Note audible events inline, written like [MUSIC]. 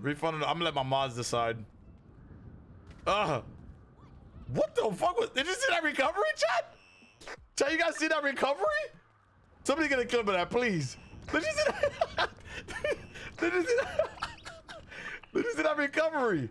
Refund I'm gonna let my mods decide. Uh What the fuck was did you see that recovery, chat? Chat, you guys see that recovery? Somebody get a clip of that, please. Did you see that? [LAUGHS] did you see that? [LAUGHS] did you see that recovery?